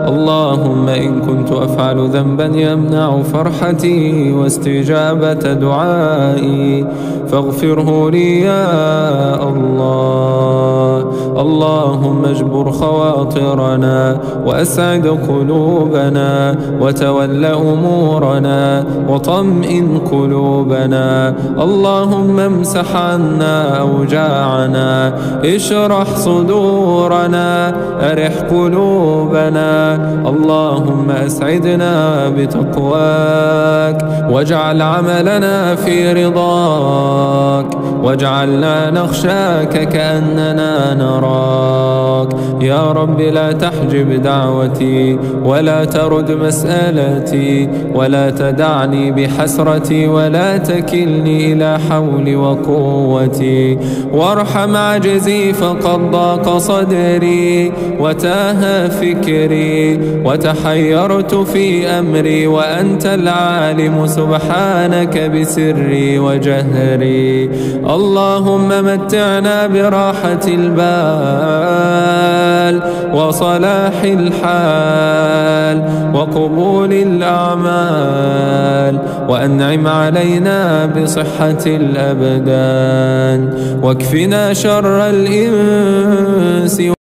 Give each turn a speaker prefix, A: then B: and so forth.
A: اللهم إن كنت أفعل ذنبا يمنع فرحتي واستجابة دعائي فاغفره لي يا الله. اللهم اجبر خواطرنا وأسعد قلوبنا وتول أمورنا وطمئن قلوبنا. اللهم امسح عنا أوجاعنا اشرح صدورنا أرح قلوبنا. اللهم أسعدنا بتقواك واجعل عملنا في رضاك واجعلنا نخشاك كأننا نراك. يا رب لا تحجب دعوتي ولا ترد مسألتي ولا تدعني بحسرتي ولا تكلني إلى حولي وقوتي. وارحم عجزي فقد ضاق صدري وتاه فكري. وتحيرت في أمري وأنت العالم سبحانك بسري وجهري. اللهم متعنا براحة البال وصلاح الحال وقبول الأعمال وأنعم علينا بصحة الأبدان واكفنا شر الإنس